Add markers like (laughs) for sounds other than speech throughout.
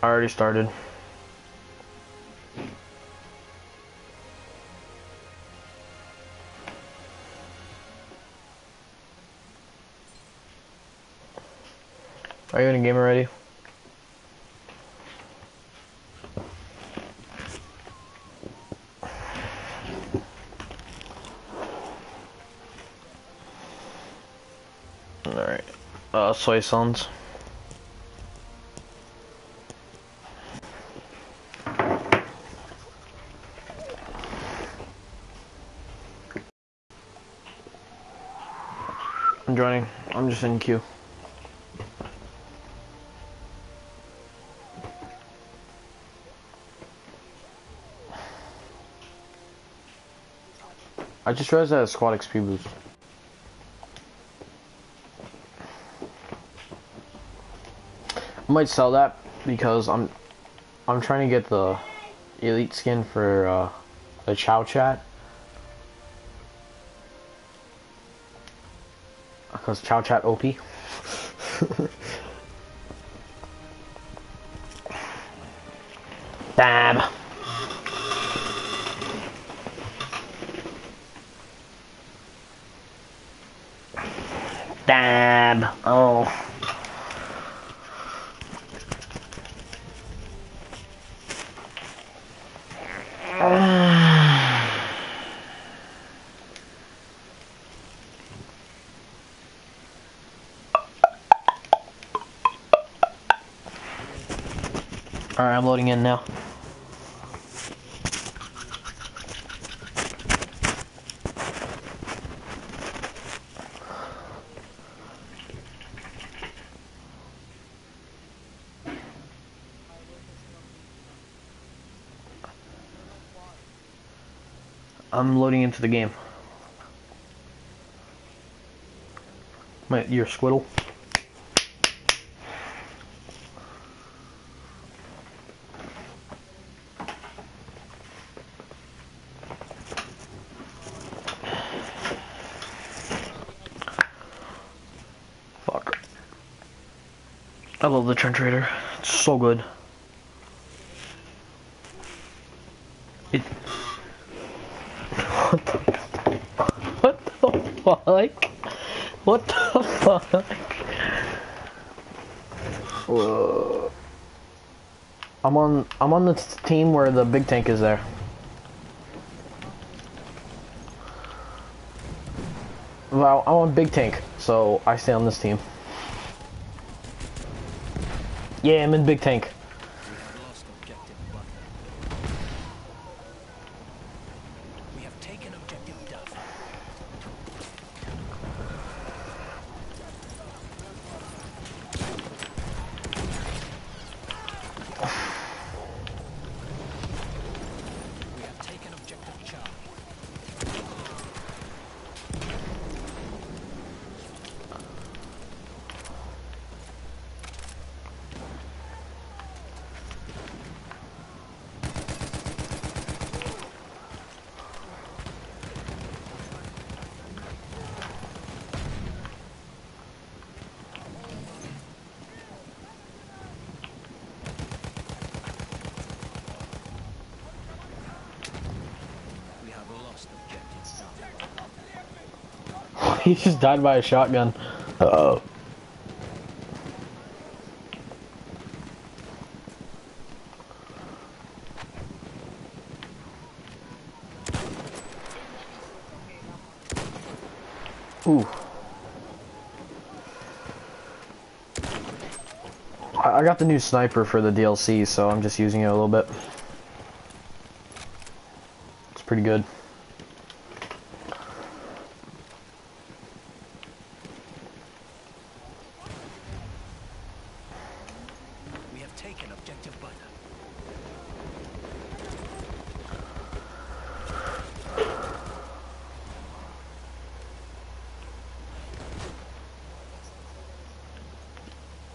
I already started. Are you in a game already? Alright. Uh, soy sons. I'm joining. I'm just in queue. I just realized that a squad XP boost. I might sell that because I'm I'm trying to get the elite skin for uh, the Chauchat. Because Chauchat OP. Damn. Damn. Oh. In now. I'm loading into the game. My, your squiddle. Love the Trench Raider. It's so good. It. What (laughs) the, what the fuck? What the fuck? I'm on. I'm on the team where the big tank is there. Well, I'm on big tank, so I stay on this team. Yeah, I'm in big tank. We have lost objective Butter. We have taken objective Duff. We have taken objective Charlie. We have lost objective Duff. He just died by a shotgun. Uh oh. Ooh. I I got the new sniper for the DLC, so I'm just using it a little bit. It's pretty good. We have taken objective Butter.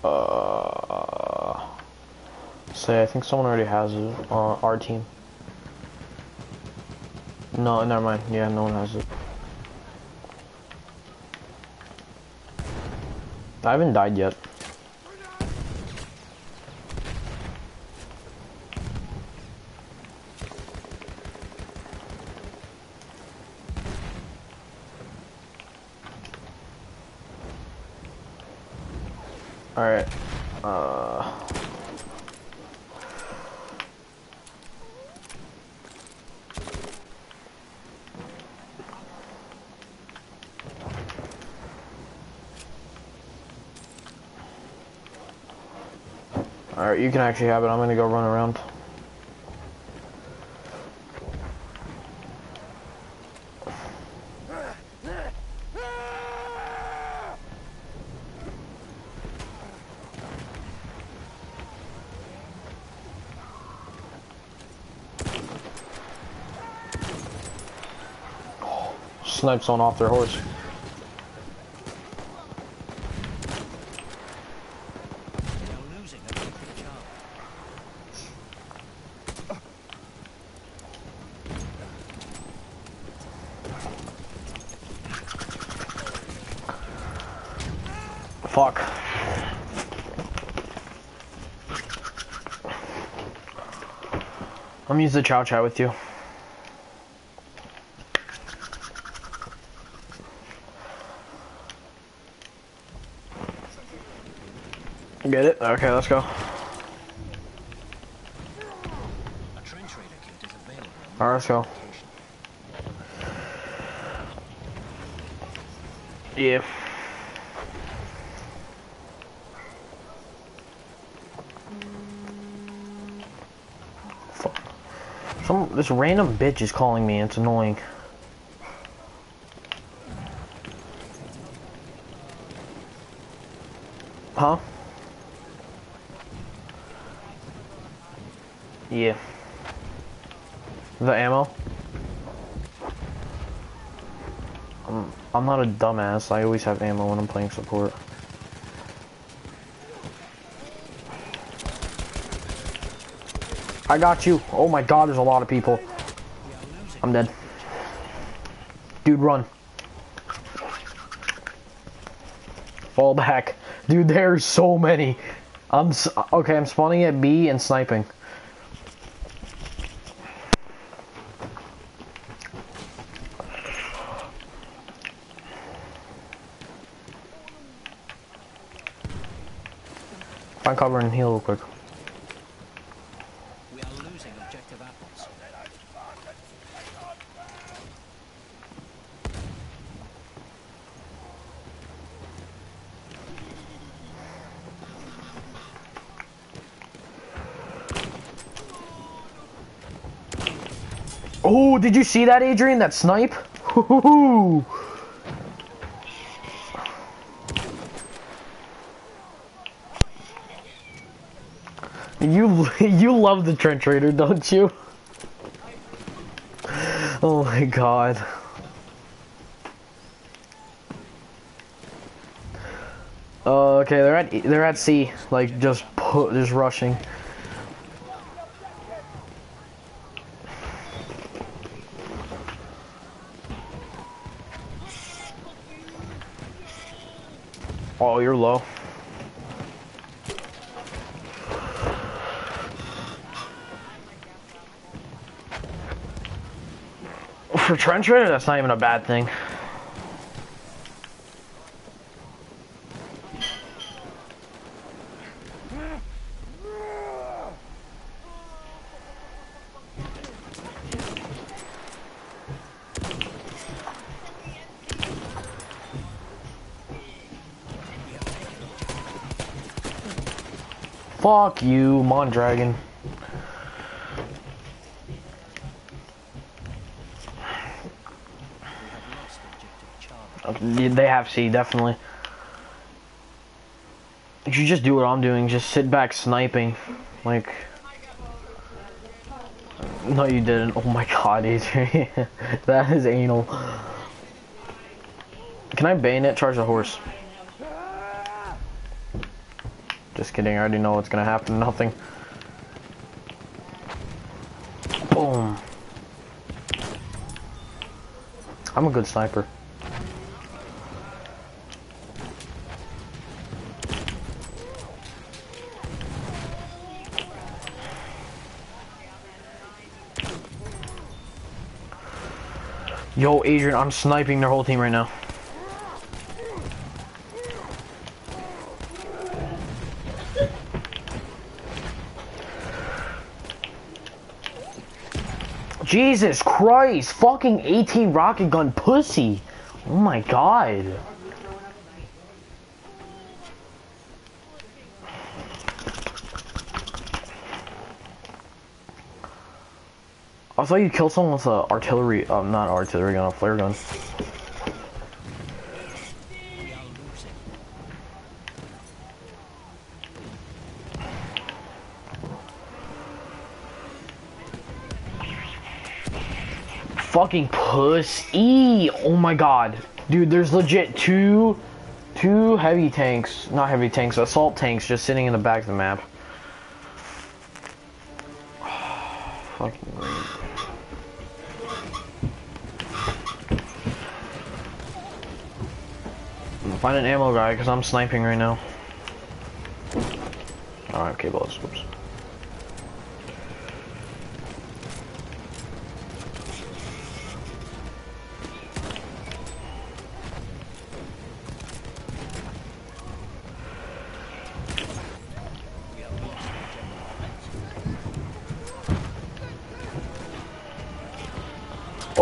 Uh, say, I think someone already has it on our team. No, never mind. Yeah, no one has it. I haven't died yet. Alright. Uh... Alright, you can actually have it. I'm gonna go run around. snipes on off their horse. We are losing objective Charlie. Fuck. I'm gonna use the chow chow with you. Get it? Okay, let's go. Alright, let's go. Yeah. Some this random bitch is calling me. It's annoying. Huh? Yeah. The ammo? I'm, I'm not a dumbass. I always have ammo when I'm playing support. I got you. Oh my god, there's a lot of people. I'm dead. Dude, run. Fall back. Dude, there's so many. I'm okay, I'm spawning at B and sniping. Find cover and heal real quick. We are losing objective apples. Oh, did you see that, Adrian? That snipe? You (laughs) you love the trench raider, don't you? Oh my god. Uh, okay, they're at they're at C, like just just rushing. Oh, you're low. For trench raider, that's not even a bad thing. Fuck you, Mondragon. They have C, definitely. You should just do what I'm doing, just sit back sniping. Like. No, you didn't. Oh my god, (laughs) Adrian. that is anal. Can I bayonet charge the horse? Just kidding, I already know what's gonna happen. Nothing. Boom. I'm a good sniper. Yo, Adrian, I'm sniping their whole team right now. Jesus Christ! Fucking 18 rocket gun pussy! Oh my god. I thought you killed someone with a artillery, um, not artillery gun, a flare gun. Fucking pussy! Oh my god. Dude, there's legit two, two heavy tanks, not heavy tanks, assault tanks just sitting in the back of the map. (sighs) Fucking weird. I'm gonna Find an ammo guy, because I'm sniping right now. Alright, okay, bullets, whoops.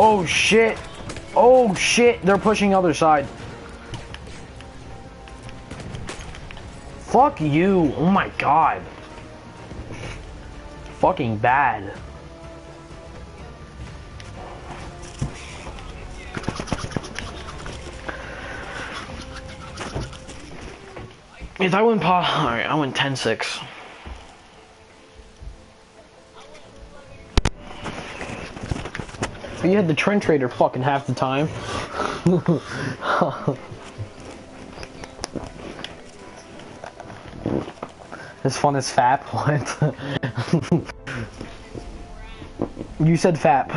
Oh shit! Oh shit! They're pushing other side. Fuck you! Oh my god. Fucking bad. If I win pa, alright, I win 10-6. You had the trench raider fucking half the time. as fun as FAP What? you said FAP.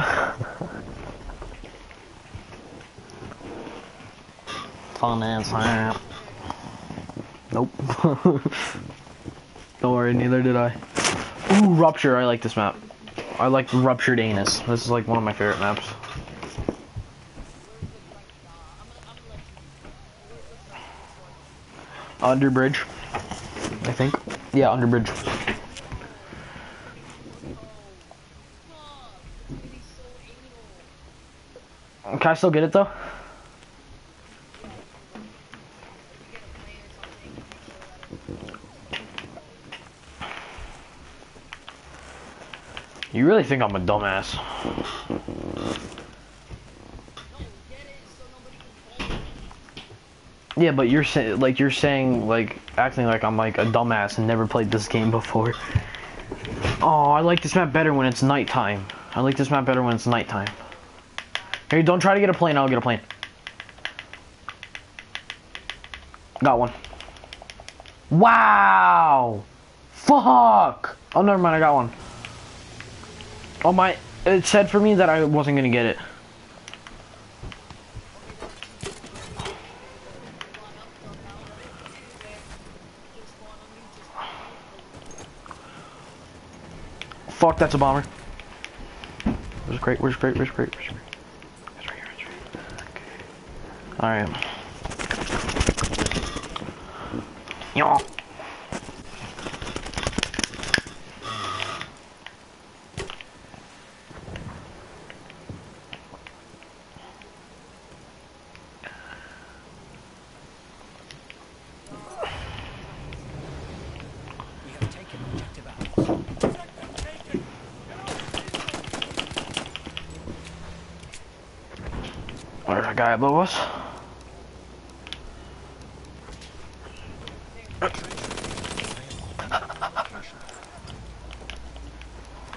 fun as FAP. Nope. (laughs) Don't worry, neither did I. Ooh, Rupture, I like this map. I like Ruptured Anus. This is like one of my favorite maps. Underbridge, I think. Yeah, Underbridge. Can I still get it though? Really think I'm a dumbass? Yeah, but you're saying like you're saying like acting like I'm like a dumbass and never played this game before. Oh, I like this map better when it's nighttime. I like this map better when it's nighttime. Hey, don't try to get a plane. I'll get a plane. Got one. Wow. Fuck. Oh, never mind. I got one. Oh my, it said for me that I wasn't gonna get it. Fuck, that's a bomber. Where's great? Where's great? Where's great? Where's great? It's right here. All right.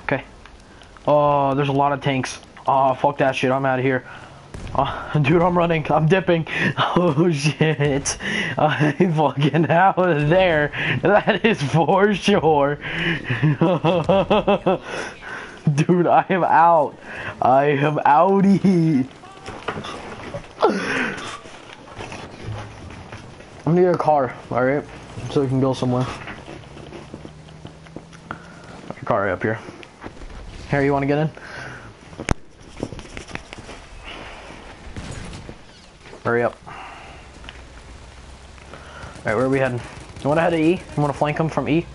Okay. Oh, there's a lot of tanks. Oh, fuck that shit. I'm out of here. Oh, (laughs) dude, I'm running. I'm dipping. (laughs) Oh, shit. (laughs) I'm fucking out of there. That is for sure. dude, I am out. I am outie. I need a car, alright? So we can go somewhere. Car right up here. Harry, you want to get in? Hurry up. Alright, where are we heading? You want to head to E? You want to flank him from E?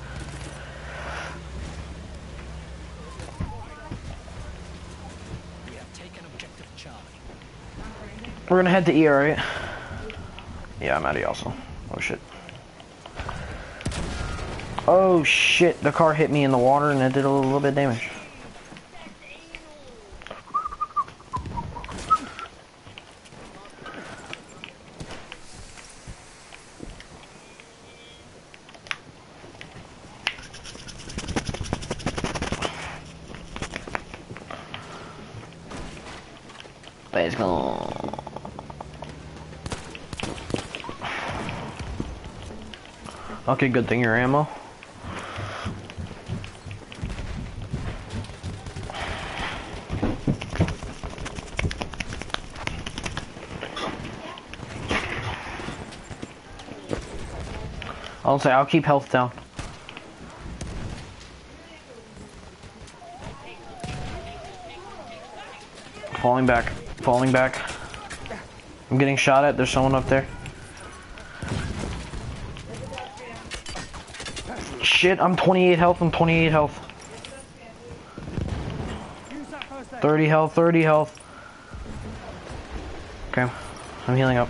We're gonna head to E, alright? Yeah, I'm at E also. Oh shit. Oh shit, the car hit me in the water and it did a little bit of damage. Okay, good thing your ammo. I'll say I'll keep health down. Falling back, falling back. I'm getting shot at. There's someone up there. Shit, I'm 28 health. I'm 28 health. 30 health, 30 health. Okay, I'm healing up.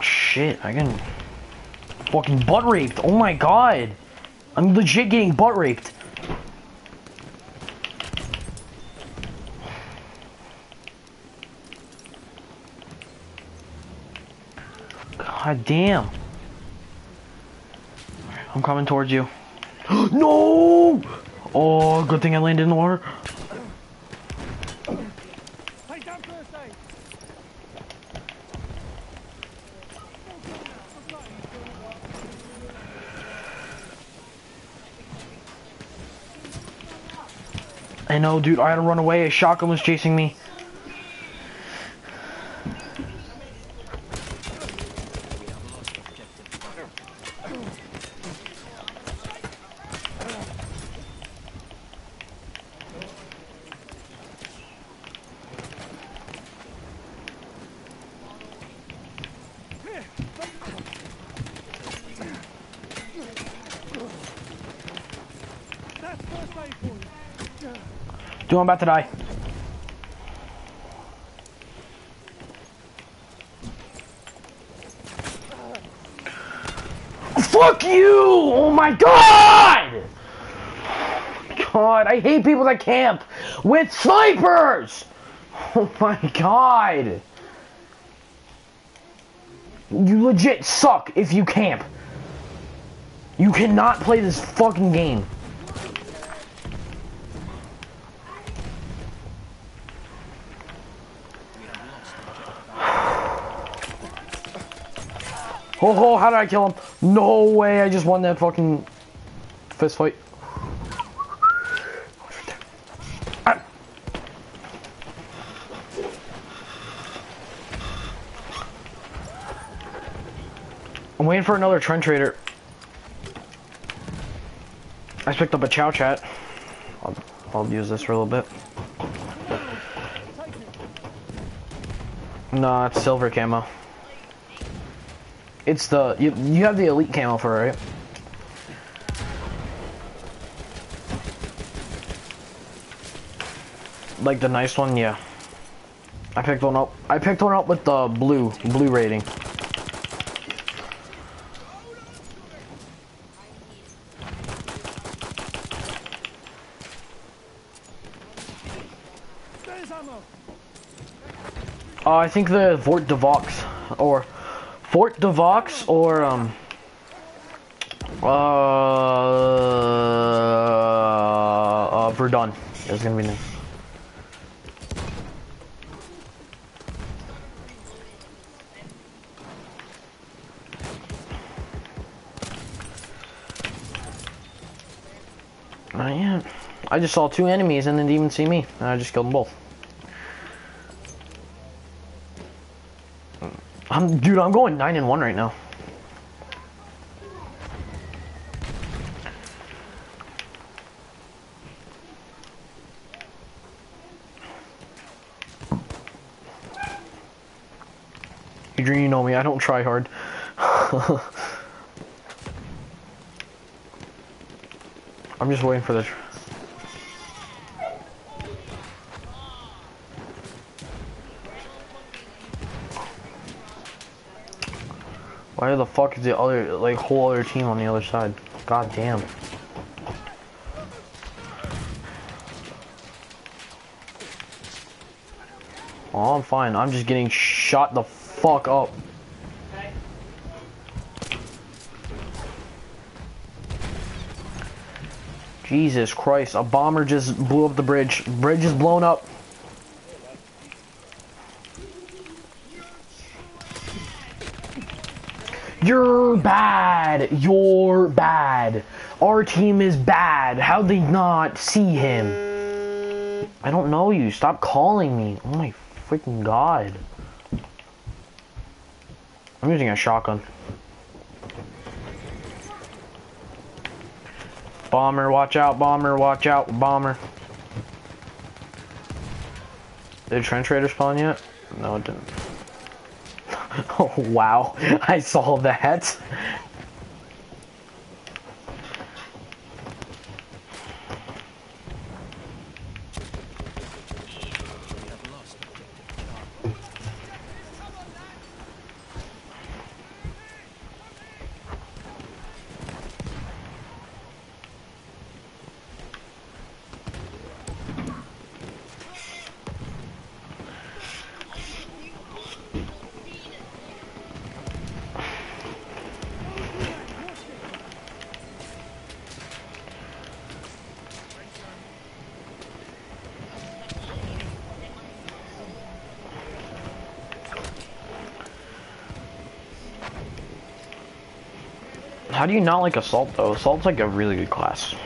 Shit, I can fucking butt raped. Oh my god. I'm legit getting butt raped. God damn. I'm coming towards you. (gasps) no! Oh, good thing I landed in the water. Take down first aid. I know, dude. I had to run away. A shotgun was chasing me. We have lost objective Butter. That's first aid for you. Dude, I'm about to die. Fuck you! Oh my god! God, I hate people that camp with snipers! Oh my god! You legit suck if you camp. You cannot play this fucking game. We have lost objective Butter. Oh, oh, how did I kill him? No way, I just won that fucking fist fight. I'm waiting for another trench raider. I picked up a Chauchat. I'll, I'll use this for a little bit. No, it's silver camo. It's the you you have the elite camo for it, right? Like the nice one, yeah. I picked one up. I picked one up with the blue blue rating. Uh, I think the Vort de Vox or Fort de Vox or um uh, uh Verdun is gonna be nice. Yet. I just saw two enemies and didn't even see me. I just killed them both. I'm dude, I'm going nine and one right now. Adrian, you know me, I don't try hard. (laughs) I'm just waiting for this. Why the fuck is the other, like, whole other team on the other side? God damn. Oh, I'm fine. I'm just getting shot the fuck up. Jesus Christ, a bomber just blew up the bridge. Bridge is blown up. You're bad. You're bad. Our team is bad. How'd they not see him? I don't know you. Stop calling me. Oh my freaking god. I'm using a shotgun. Bomber, watch out, bomber, watch out, bomber. Did trench raider spawn yet? No, it didn't. Oh, (laughs) wow. I saw that. How do you not like Assault, though? Assault's like a really good class. (laughs)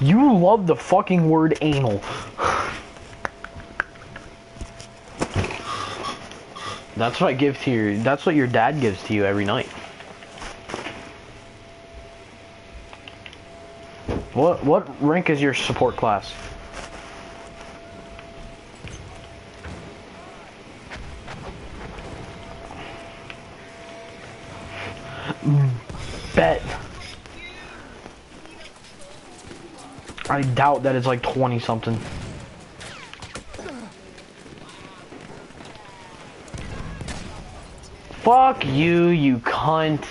You love the fucking word anal. That's what I give to your. That's what your dad gives to you every night. What what rank is your support class? Bet. I doubt that it's like 20 something. Fuck you, you cunt.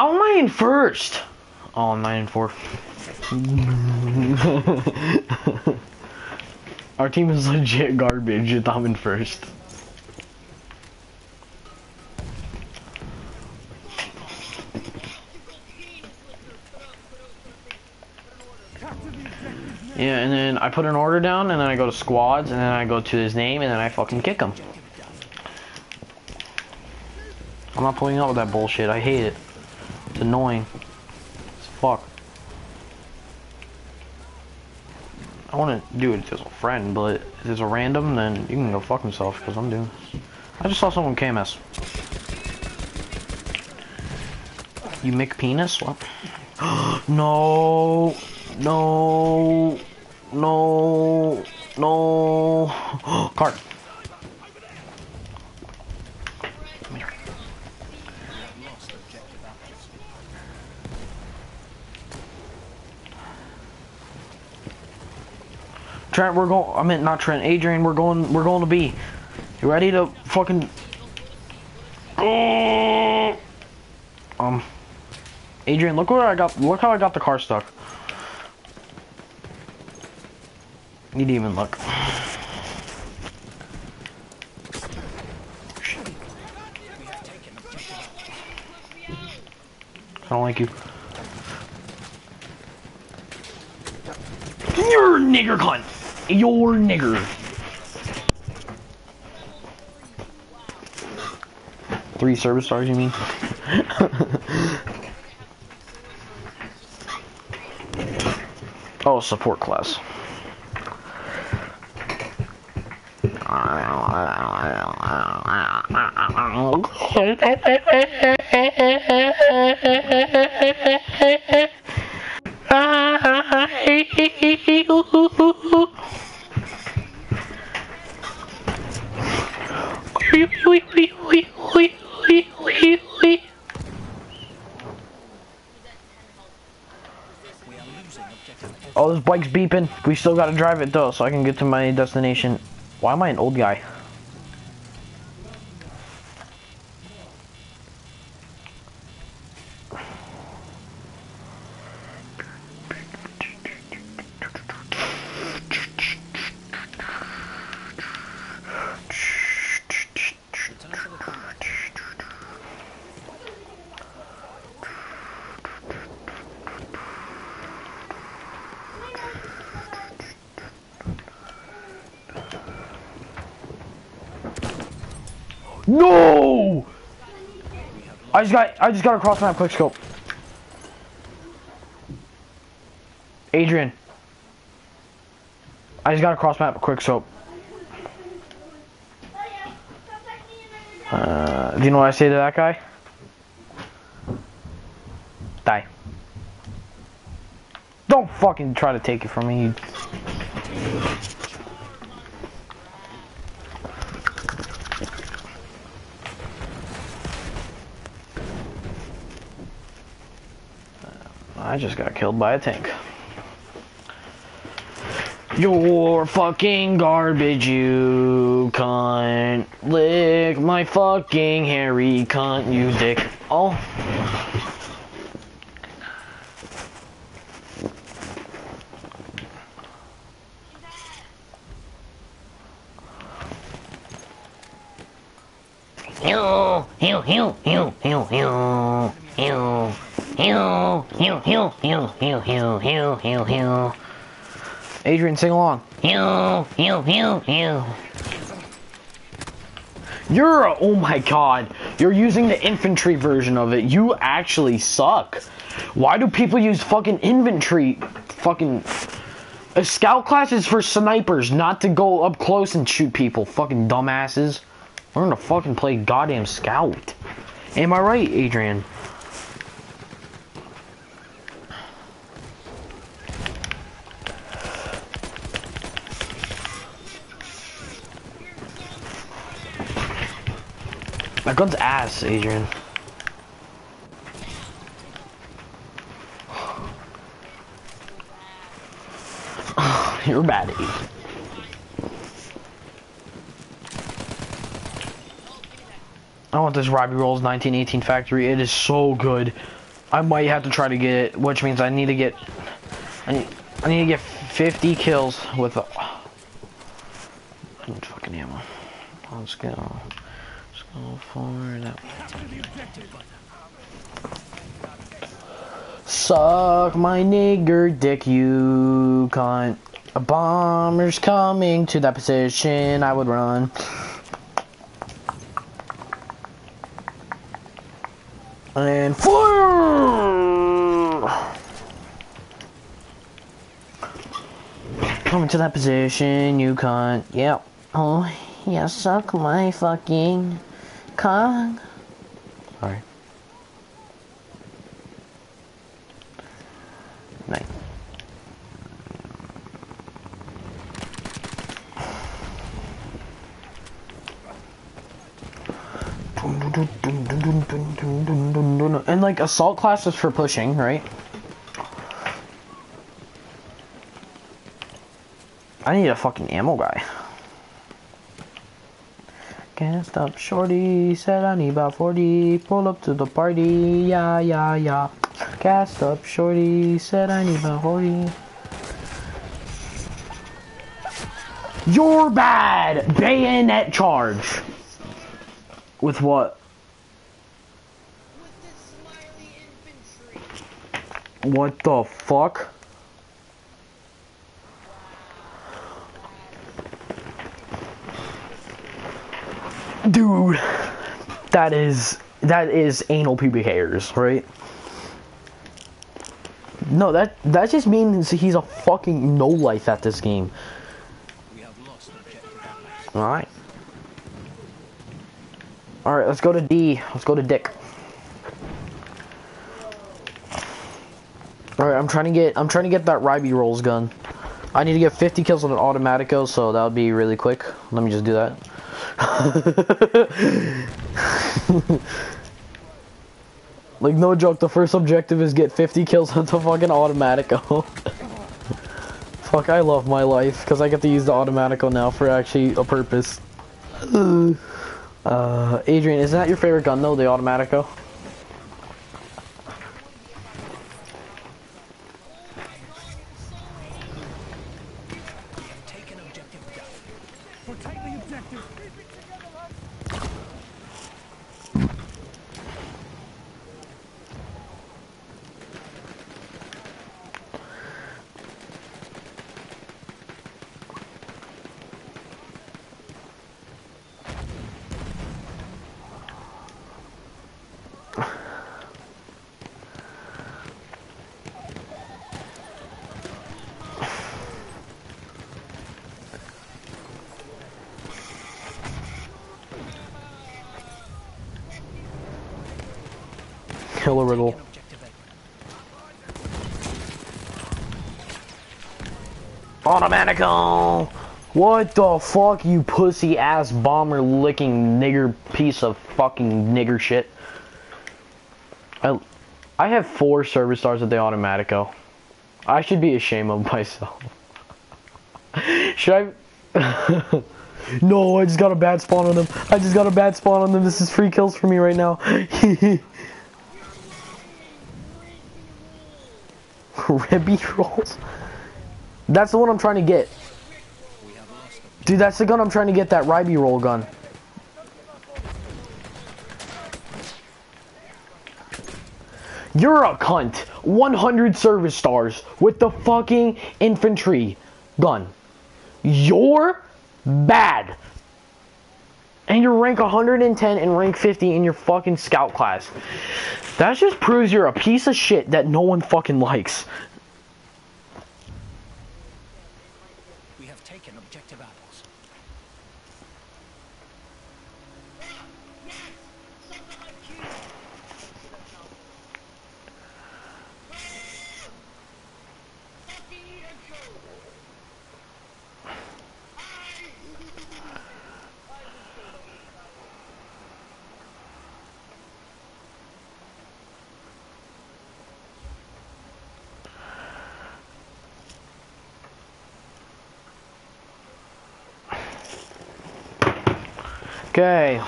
How am I in first? Oh, I'm not in fourth. (laughs) Our team is legit garbage if I'm in first. Capture the objective now. Yeah, and then I put an order down, and then I go to squads, and then I go to his name, and then I fucking kick him. I'm not putting up with that bullshit. I hate it. It's annoying. It's fuck. I want to do it as a friend, but if it's a random, then you can go fuck himself, because I'm doing this. I just saw someone KMS. You make penis? What? (gasps) no, no, no, no. (gasps) Cart. Come here. We have lost objective apples. Trent, we're going. I meant not Trent. Adrian, we're going. We're going to be. You ready to fucking? Oh. Um. Adrian, look where I got. Look how I got the car stuck. You didn't even look. I don't like you. You're nigger cunt. You're nigger. Three service stars, you mean? (laughs) oh, support class. (laughs) Oh, this bike's beeping. We still gotta drive it though, so I can get to my destination. Why am I an old guy? Return to the combat. No! I just got I just got across map quick scope. Adrian. I just got across map quick scope. Uh, do you know what I say to that guy? Die. Don't fucking try to take it from me. Just got killed by a tank. You're fucking garbage, you cunt. Lick my fucking hairy cunt, you dick. Oh. Hew, hew, hew, hew, hew, hew, hew, hew, hew, hew, hew, hew, hew, hew, hew, Adrian, sing along. hew, hew, hew, hew. You're a, oh my god. You're using the infantry version of it. You actually suck. Why do people use fucking infantry? Fucking. A scout class is for snipers, not to go up close and shoot people. Fucking dumbasses. Learn to fucking play goddamn scout. Am I right, Adrian? That gun's ass, Adrian. (sighs) You're bad, Adrian. I want this Ribeyrolles 1918 factory. It is so good. I might have to try to get it, which means I need to get. I need. I need to get 50 kills with. A, (sighs) I need fucking ammo. Let's go. Oh, Let's go for that. Suck my nigger dick, you cunt. A bomber's coming to that position. I would run. And fire! Coming to that position, you cunt. Yep. Oh, yeah, suck my fucking cock. Sorry. Nice. And like assault class is for pushing, right? I need a fucking ammo guy. Can't stop shorty, said I need about 40, pull up to the party, yeah, yeah, yeah. Cast up shorty, said I need about 40. You're bad! Bayonet charge! With what? With this smiley infantry what the fuck? Dude, that is that is anal pubic hairs, right? No, that that just means he's a fucking no life at this game. Objective F. All right. Let's go to D. Let's go to Dick. Alright, I'm trying to get I'm trying to get that Ribeyrolles gun. I need to get 50 kills with an automatico, so that would be really quick. Let me just do that. (laughs) like no joke, the first objective is get 50 kills with the fucking automatico. (laughs) Fuck, I love my life because I get to use the automatico now for actually a purpose. Uh, Adrian, is that your favorite gun though, the automatico? Kill a riddle. Taken objective A. Automatico! What the fuck, you pussy ass bomber licking nigger piece of fucking nigger shit? I, I have four service stars at the Automatico. I should be ashamed of (laughs) myself. should I? (laughs) no, I just got a bad spawn on them. I just got a bad spawn on them. This is free kills for me right now. (laughs) Ribby (laughs) rolls? That's the one I'm trying to get. Dude, that's the gun I'm trying to get, that Ribeyrolles gun. You're a cunt. 100 service stars with the fucking infantry gun. You're bad. And you're rank 110 and rank 50 in your fucking scout class. That just proves you're a piece of shit that no one fucking likes. We have taken objective apples. Okay.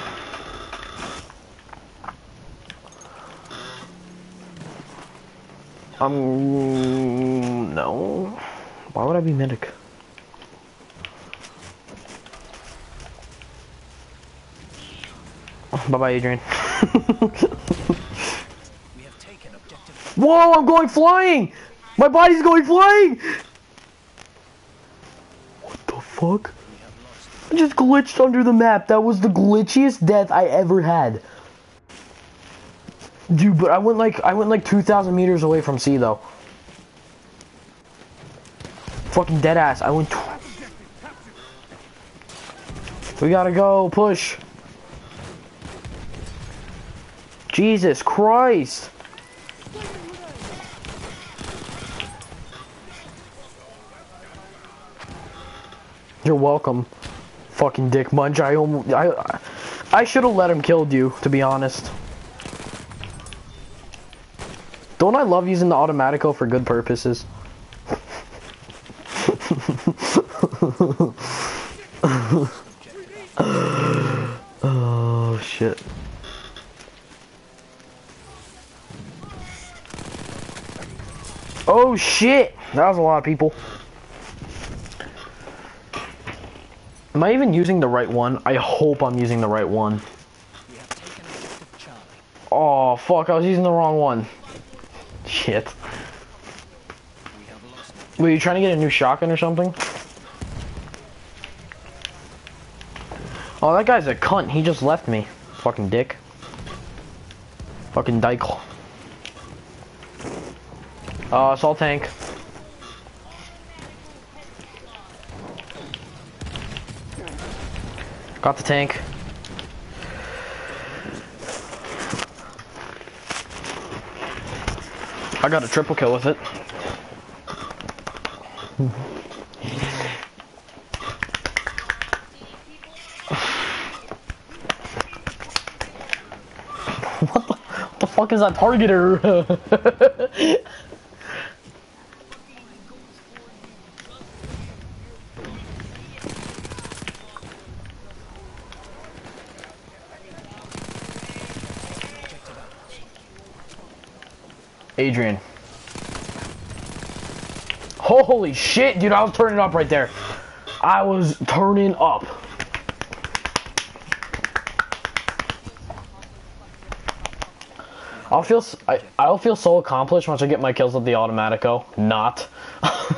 Um, no. Why would I be medic? (laughs) Bye bye, Adrian. (laughs) Whoa, I'm going flying! My body's going flying! What the fuck? I just glitched under the map. That was the glitchiest death I ever had. Dude, but I went like I went like 2,000 meters away from C though. Fucking dead ass. I went. We gotta go. Push. Jesus Christ. You're welcome, fucking dick munch. I almost, I, I should have let him kill you, to be honest. Don't I love using the automatico for good purposes? (laughs) oh shit. Oh shit! That was a lot of people. Am I even using the right one? I hope I'm using the right one. We have taken objective Charlie. Oh, fuck, I was using the wrong one. Shit. We have lost. Were you trying to get a new shotgun or something? Oh, that guy's a cunt. He just left me. Fucking dick. Fucking dyke. Uh, assault tank. Got the tank. I got a triple kill with it. (laughs) what, the, what the fuck is that targeter? (laughs) Adrian. Holy shit, dude, I was turning up right there. I was turning up. I'll feel I, I'll feel so accomplished once I get my kills with the automatico. Not.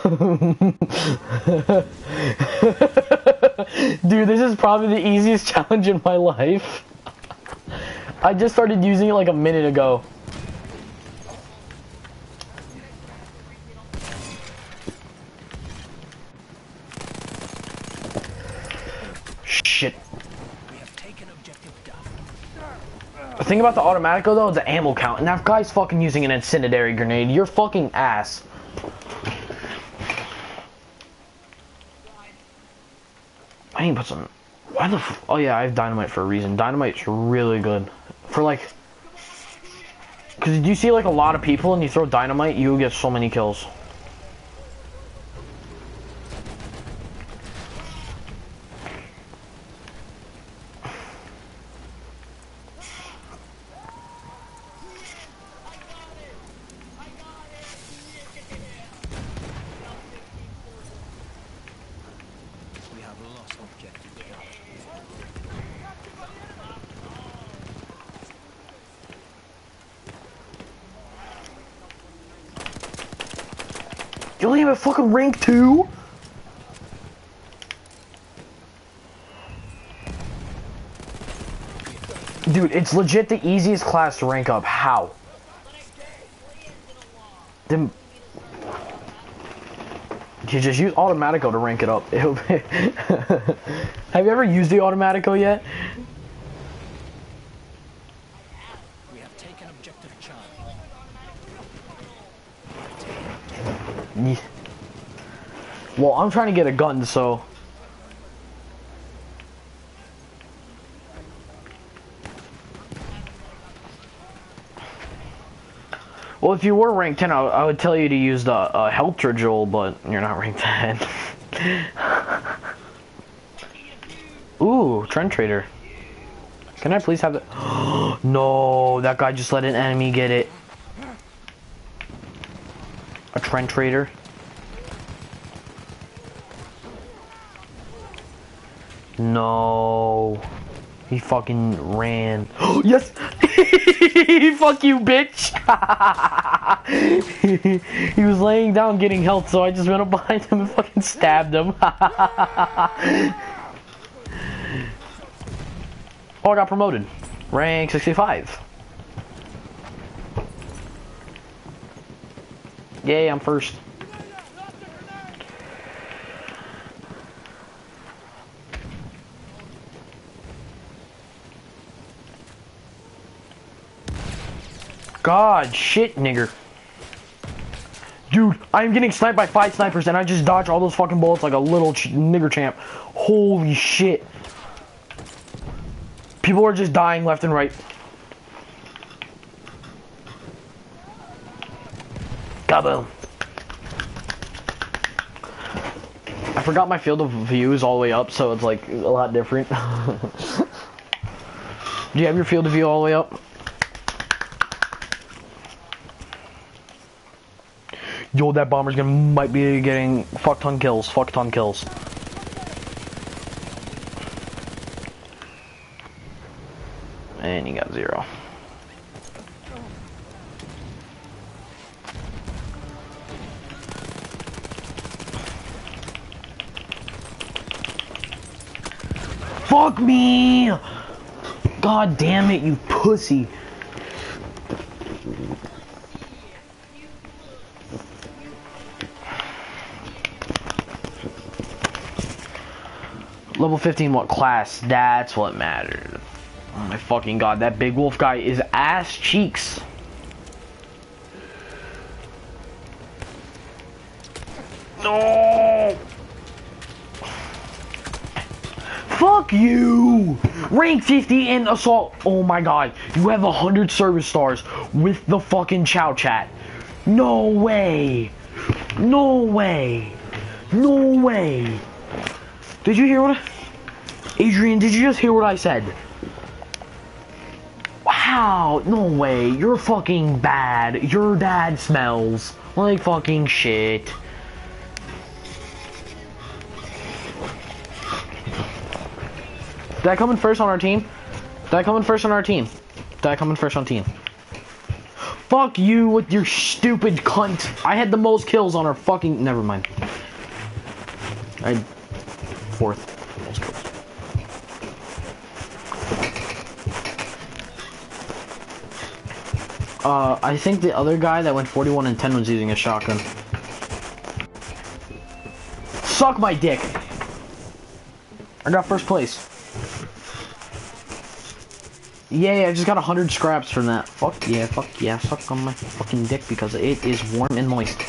(laughs) Dude, this is probably the easiest (laughs) challenge in my life. I just started using it like a minute ago. Shit. We have taken objective Duff. The thing about the automatico though is the ammo count, and that guy's fucking using an incendiary grenade. You're fucking ass. I need to put some. Why the? F- oh yeah, I have dynamite for a reason. Dynamite's really good for like. Cause you see like a lot of people and you throw dynamite, you get so many kills. Fucking rank two. Dude, it's legit the easiest class to rank up. How? Then you just use Automatico to rank it up. It'll (laughs) be have you ever used the Automatico yet? We have taken objective Charlie. Ye- Well, I'm trying to get a gun, so. Well, if you were ranked 10, I, I would tell you to use the uh, Hellriegel, but you're not ranked 10. (laughs) Ooh, Trench Raider. Can I please have it? (gasps) no, that guy just let an enemy get it. A Trench Raider. No. He fucking ran. (gasps) yes! (laughs) Fuck you, bitch! (laughs) he was laying down getting health, so I just went up behind him and fucking stabbed him. (laughs) oh, I got promoted. Rank 65. Yay, I'm first. God, shit, nigger. Dude, I'm getting sniped by five snipers and I just dodge all those fucking bullets like a little ch nigger champ. Holy shit. People are just dying left and right. Kaboom. I forgot my field of view is all the way up, so it's like a lot different. (laughs) Do you have your field of view all the way up? Yo, that bomber's gonna might be getting fuck ton kills, fuck ton kills. And you got zero. Fuck me! God damn it, you pussy. Level 15 what class? That's what mattered. Oh my fucking god, that big wolf guy is ass cheeks. No. Fuck you! Rank 50 in assault. Oh my god. You have a 100 service stars with the fucking Chauchat. No way. No way. No way. Did you hear what? Adrian, did you just hear what I said? Wow, no way. You're fucking bad. Your dad smells like fucking shit. Did I come in first on our team? Did I come in first on our team? Did I come in first on team? Fuck you with your stupid cunt. I had the most kills on our fucking. Never mind. I fourth Uh, I think the other guy that went 41 and 10 was using a shotgun. Suck my dick. I got first place. Yay, I just got 100 scraps from that. Fuck yeah, fuck yeah, suck on my fucking dick because it is warm and moist.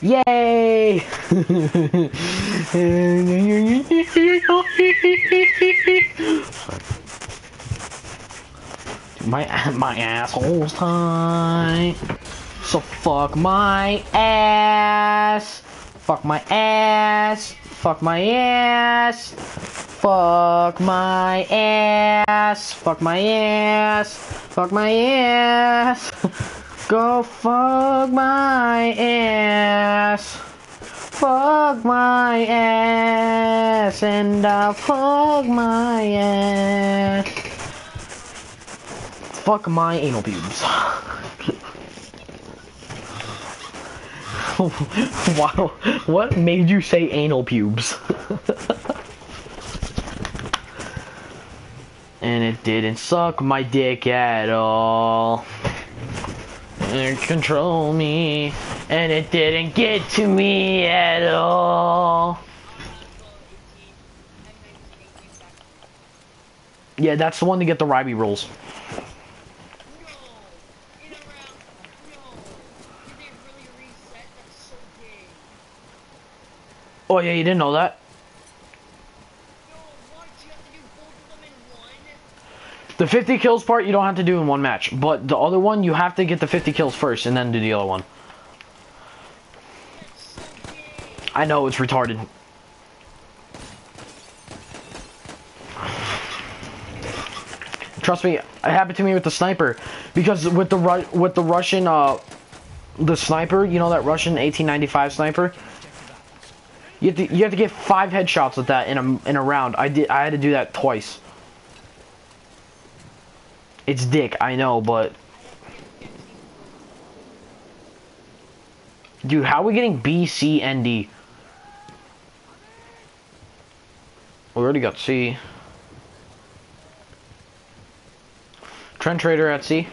Yay! (laughs) (laughs) my my asshole's tight. So fuck my ass. Fuck my ass. Fuck my ass. Fuck my ass. Fuck my ass. Fuck my ass. (laughs) Go fuck my ass. Fuck my ass. And I'll fuck my ass. Fuck my anal pubes. (laughs) wow. What made you say anal pubes? (laughs) and it didn't suck my dick at all. It control me, and it didn't get to me at all. Yeah, that's the one to get the Ribeyrolles. Oh yeah, you didn't know that? The 50 kills part you don't have to do in one match, but the other one you have to get the 50 kills first and then do the other one. I know it's retarded. Trust me, it happened to me with the sniper because with the with the Russian uh the sniper, you know that Russian 1895 sniper? You have to you have to get 5 headshots with that in a in a round. I did I had to do that twice. It's dick, I know, but Dude, how are we getting B, C, and D? We already got C. Trench Raider at C.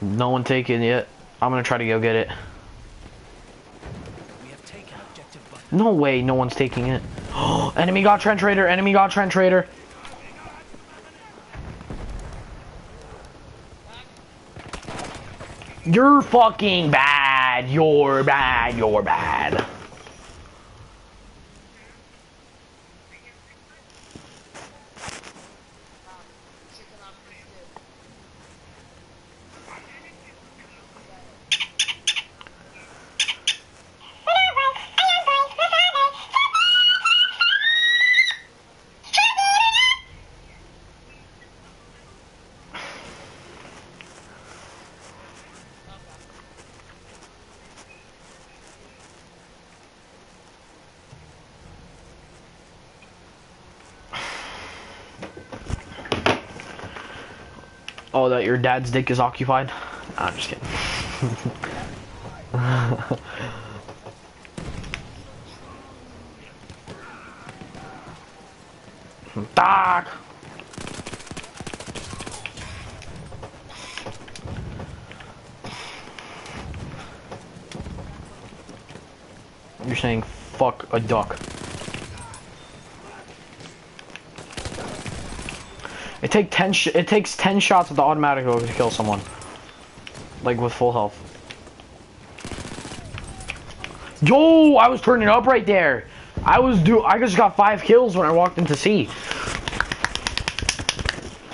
No one taken yet. I'm gonna try to go get it. We have taken objective Butter. No way, no one's taking it. Oh, (gasps) enemy got Trench Raider, enemy got Trench Raider. You're fucking bad. You're bad. You're bad. That your dad's dick is occupied? I'm just kidding. Doc! You're saying fuck a duck. It take ten. It takes ten shots with the automatic to kill someone, like with full health. Yo, I was turning up right there. I was do. I just got five kills when I walked into C.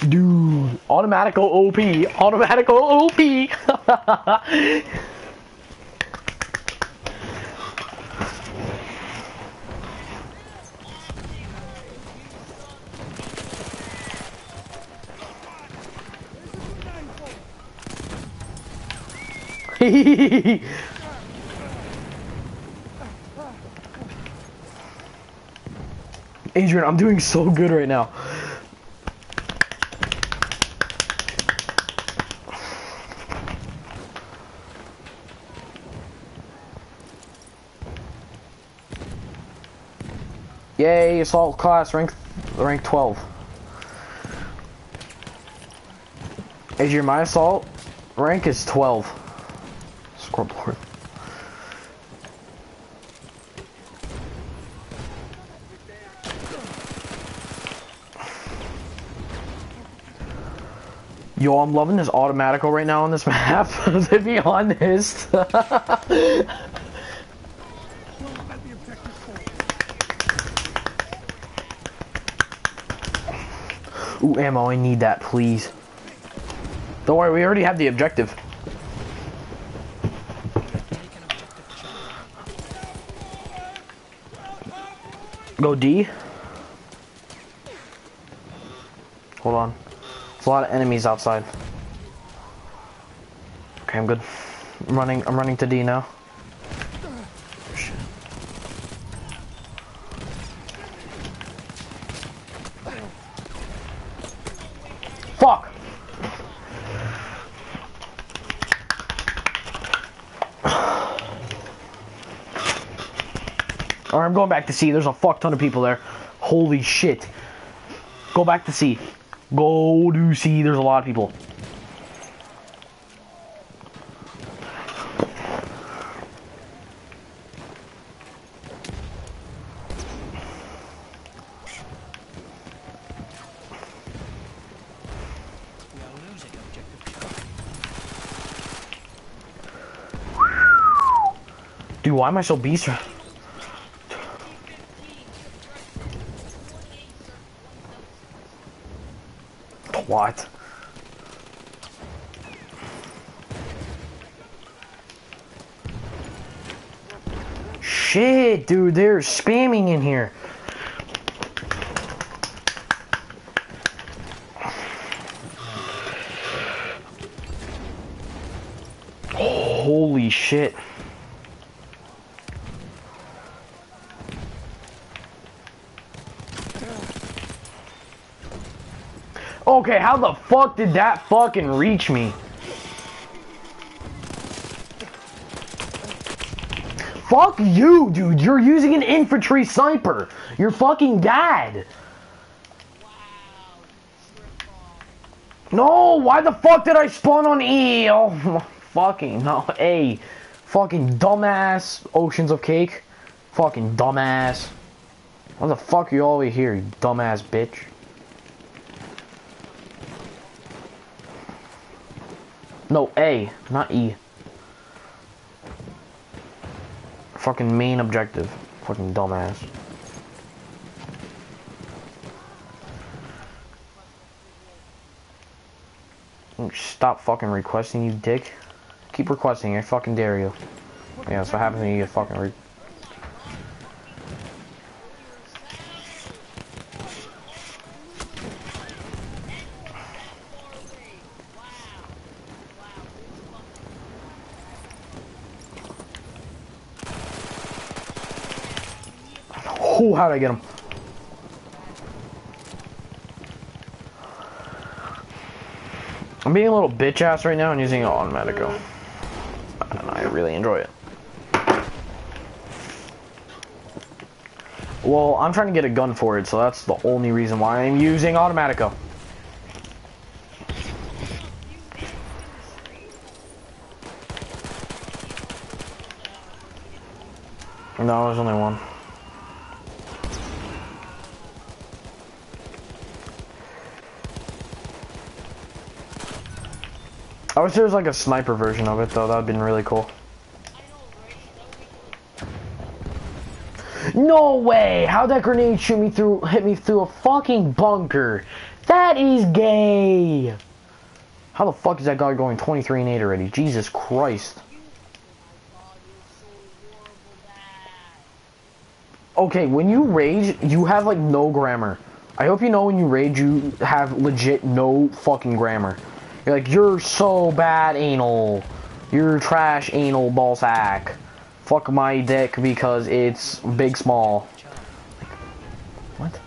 Dude, automatical OP, automatical OP. (laughs) (laughs) Adrian, I'm doing so good right now. Yay, assault class rank rank 12. Adrian, my assault rank is 12. Scoreboard. Yo, I'm loving this automatical right now on this (laughs) map, to be honest. Ooh, ammo, I need that, please. Don't worry, we already have the objective. Take an objective charge. Go D. Hold on. There's a lot of enemies outside. Okay, I'm good. I'm running, I'm running to D now. Shit. Fuck! Alright, I'm going back to C. There's a fuck ton of people there. Holy shit. Go back to C. Go to C. There's a lot of people. Dude, why am I so beast? What? Shit, dude, they're spamming in here. Holy shit. Okay, how the fuck did that fucking reach me? Fuck you, dude. You're using an infantry sniper. You're fucking dead. No, why the fuck did I spawn on E? Oh, fucking no. A. Fucking dumbass. Oceans of cake. Fucking dumbass. What the fuck are you always here, you dumbass bitch? No, A, not E. Fucking main objective. Fucking dumbass. Stop fucking requesting, you dick. Keep requesting, I fucking dare you. Yeah, that's what happens when you get fucking Oh, how'd I get him? I'm being a little bitch ass right now and using automatico. And I really enjoy it. Well, I'm trying to get a gun for it, so that's the only reason why I'm using automatico. No, there's only one. I wish there was like a sniper version of it though, that would've been really cool. No way! How'd that grenade shoot me through, hit me through a fucking bunker? That is gay! How the fuck is that guy going 23 and 8 already? Jesus Christ. Okay, when you rage, you have like no grammar. I hope you know when you rage, you have legit no fucking grammar. You're like, you're so bad anal. You're trash anal ball sack. Fuck my dick because it's big small. Like, What?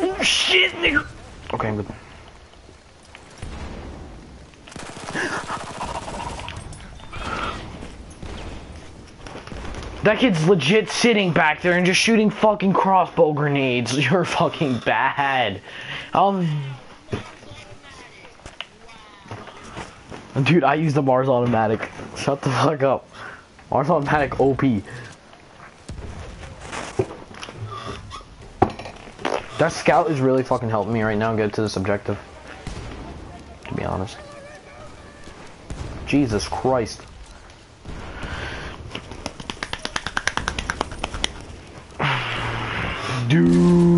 Oh shit, nigga. Okay, I'm good. That kid's legit sitting back there and just shooting fucking crossbow grenades. (laughs) You're fucking bad. Um. Dude, I use the Mars automatic. Shut the fuck up. Mars automatic OP. That scout is really fucking helping me right now get to this objective. To be honest. Jesus Christ. Dude.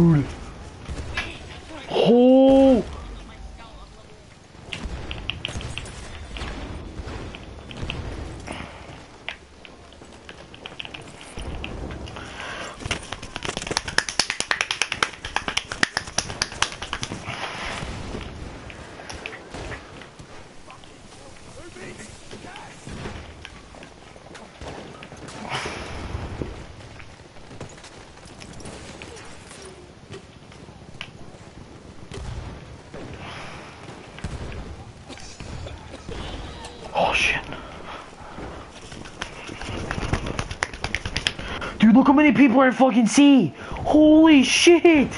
Dude, look how many people are in fucking C. Holy shit.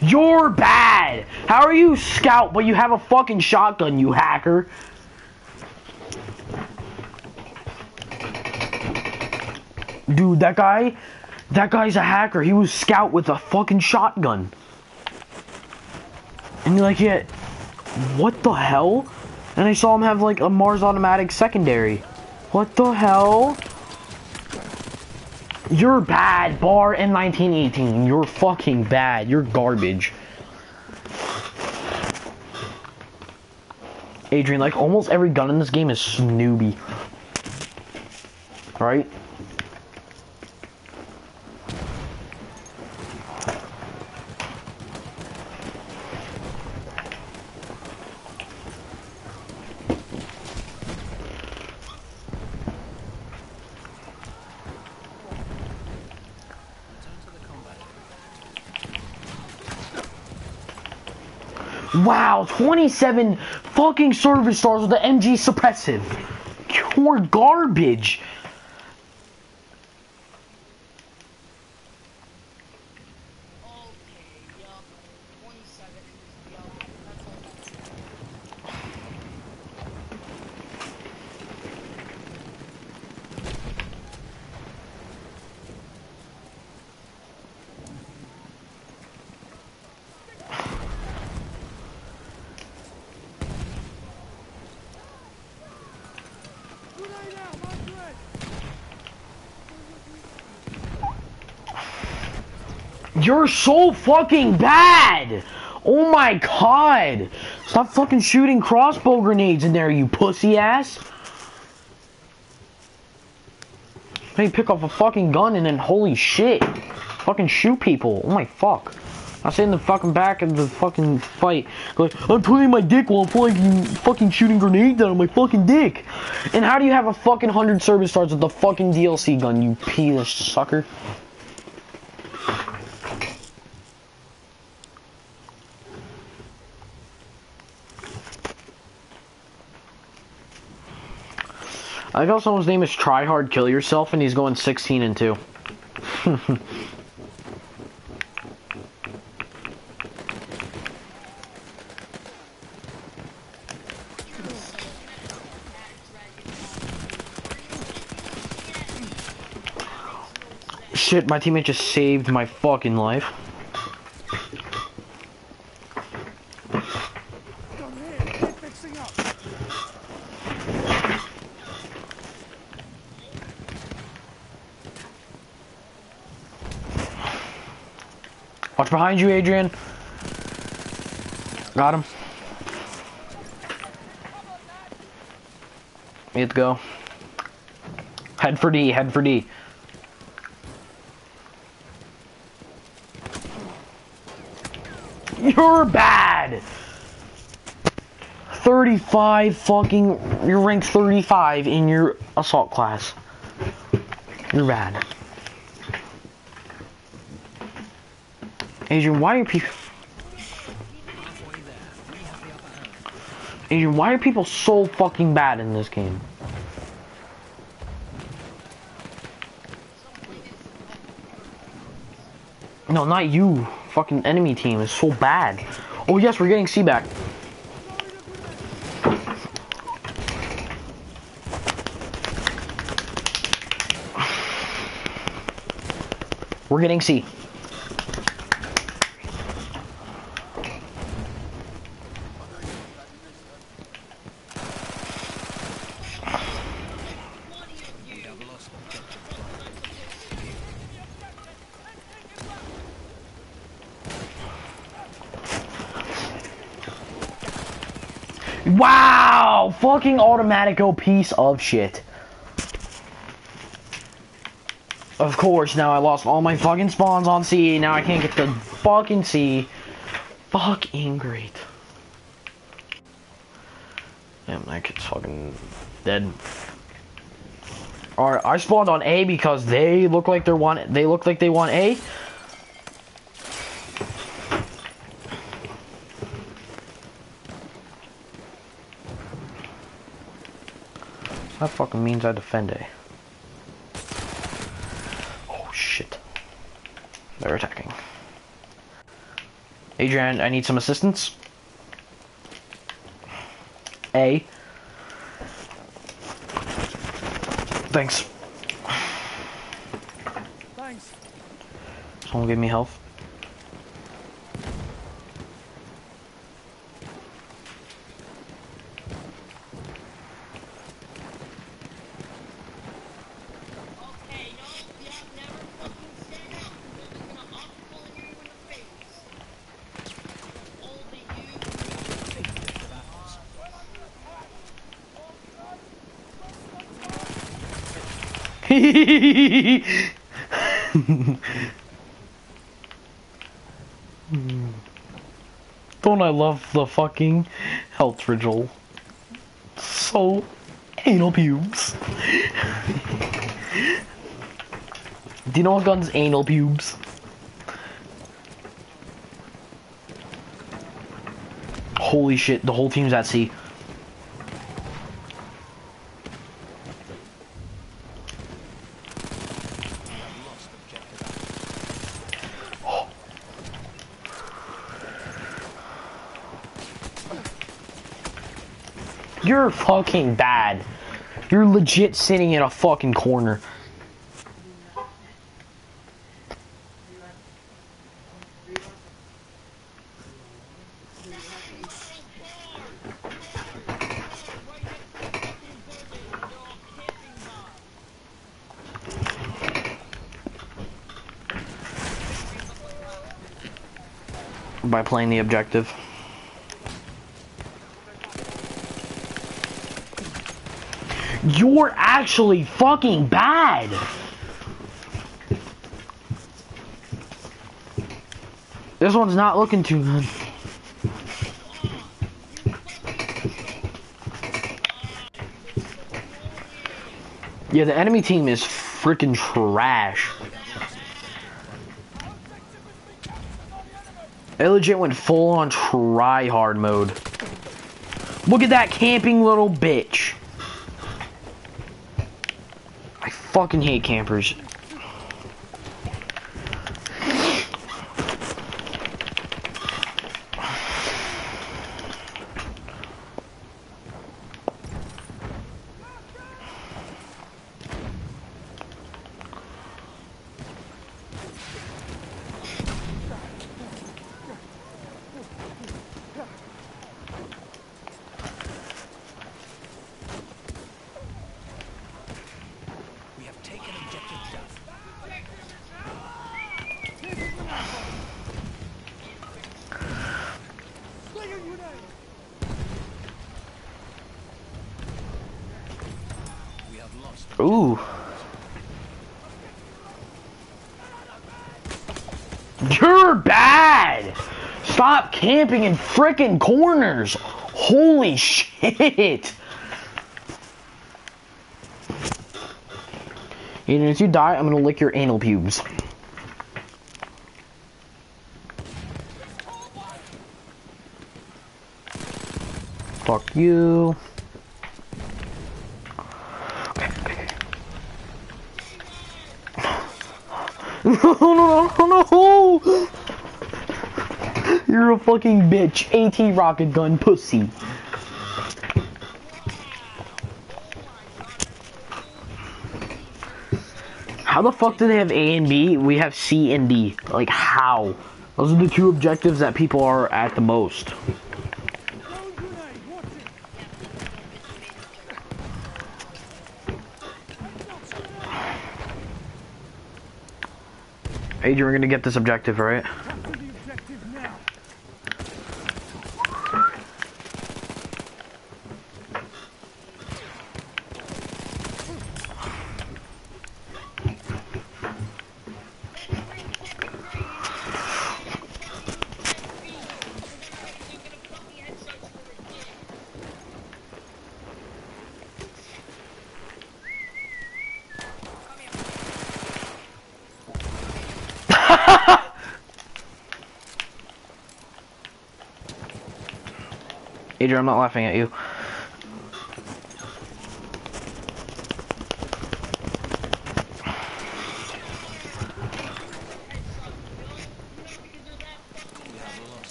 You're bad. How are you scout, but you have a fucking shotgun, you hacker? Dude, that guy, that guy's a hacker. He was scout with a fucking shotgun. And you're like, yeah, what the hell? And I saw him have like a Mars automatic secondary. What the hell? You're bad, BAR M1918. You're fucking bad. You're garbage. Adrian, like almost every gun in this game is Snoopy. Right? 27 fucking service stars with the MG suppressive. You're garbage. You're so fucking bad. Oh my god. Stop fucking shooting crossbow grenades in there, you pussy ass. Hey, pick up a fucking gun and then holy shit. Fucking shoot people. Oh my fuck. I sit in the fucking back of the fucking fight. Like, I'm putting my dick while I'm fucking, fucking shooting grenades out of my fucking dick. And how do you have a fucking hundred service stars with the fucking DLC gun, you of sucker? I know someone's name is Try Hard Kill Yourself, and he's going 16 and 2. (laughs) Shit, my teammate just saved my fucking life. Behind you, Adrian. Got him. Need to go. Head for D, head for D. You're bad! 35 fucking, you're ranked 35 in your assault class. You're bad. Adrian, why are people... Adrian, why are people so fucking bad in this game? No, not you. Fucking enemy team is so bad. Oh yes, we're getting C back. We're getting C. Wow! Fucking automatico piece of shit. Of course, now I lost all my fucking spawns on C. Now I can't get the fucking C. Fucking great. Damn, that kid's fucking dead. Alright, I spawned on A because they look like they're want they look like they want A. That fucking means I defend A. Oh shit. They're attacking. Adrian, I need some assistance. A. Thanks. Thanks. Someone give me health. Okay, no, yeah, never fucking stand up. We're just gonna up bully you in the face. All the you. Don't I love the fucking Hellriegel? So anal pubes. Do you know what gun's anal pubes? Holy shit, the whole team's at sea. You're fucking bad. You're legit sitting in a fucking corner. By playing the objective. You're actually fucking bad. This one's not looking too good. Yeah, the enemy team is freaking trash. They legit went full on try hard mode. Look at that camping little bitch. I fucking hate campers. We have taken objective Duff. Ooh. You're bad! Stop camping in frickin' corners! Holy shit! And if you die, I'm gonna lick your anal pubes. Fuck you. (laughs) no, no, no, no! You're a fucking bitch. AT rocket gun pussy. How the fuck do they have A and B? We have C and D. Like, how? Those are the two objectives that people are at the most. Adrian, we're gonna get this objective, right? Adrian, I'm not laughing at you.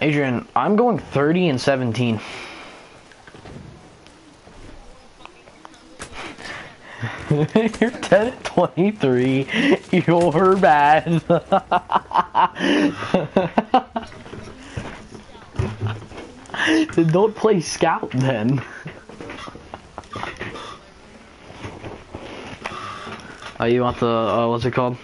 Adrian, I'm going 30 and 17. (laughs) You're 10 and 23. You're bad. (laughs) don't play scout then. Oh, you want the, uh, what's it called?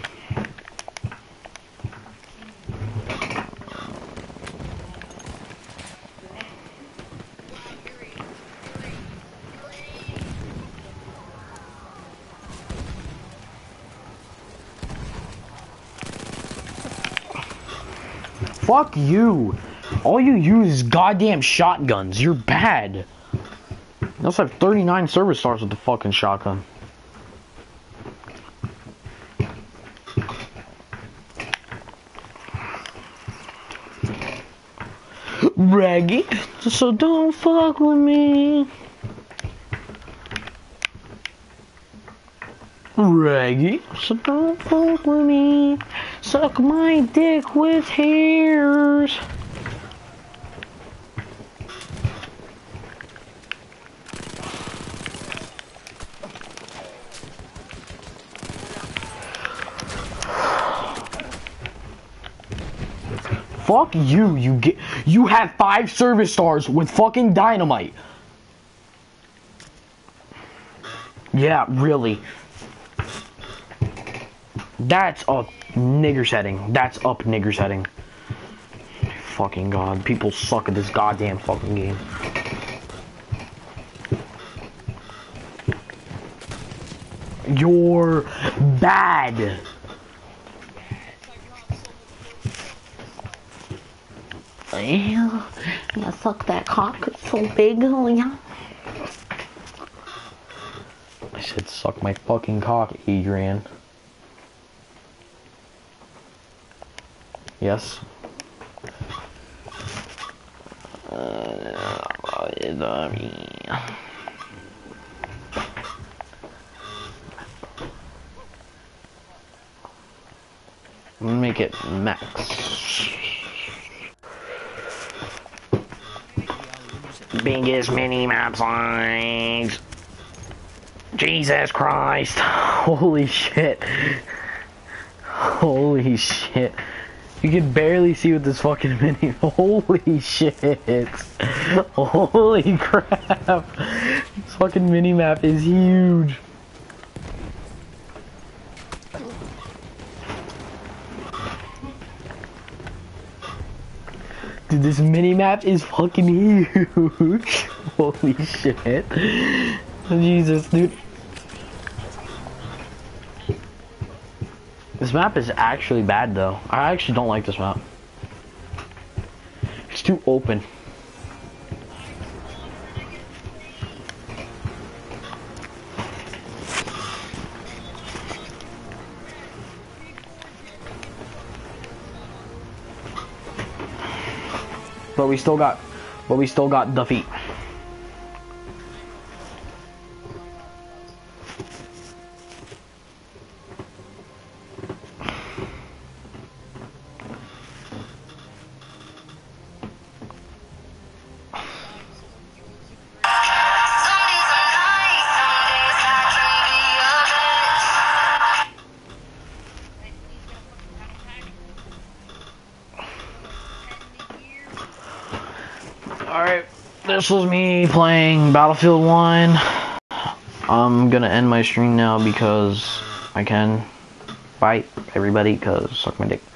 Fuck you. All you use is goddamn shotguns. You're bad. You also have 39 service stars with the fucking shotgun. Raggy, so don't fuck with me. Raggy, so don't fuck with me. Suck my dick with hairs. Fuck you, you get you have five service stars with fucking dynamite. Yeah, really. That's up nigger setting. That's up nigger setting. Fucking god. People suck at this goddamn fucking game. You're bad. Yeah, I suck that cock. It's so big. Oh, yeah. I said suck my fucking cock, Adrian. Yes. Uh, I'm make it max. Biggest mini map size. Jesus Christ. (laughs) Holy shit. Holy shit. You can barely see with this fucking (laughs) mini. Holy shit. Holy crap. This fucking mini map is huge. Dude, this mini map is fucking (laughs) huge. Holy shit. Jesus, dude. Map is actually bad though. I actually don't like this map. It's too open. But we still got but we still got the defeat. This was me playing Battlefield 1. I'm gonna end my stream now because I can. Bye, everybody, because suck my dick.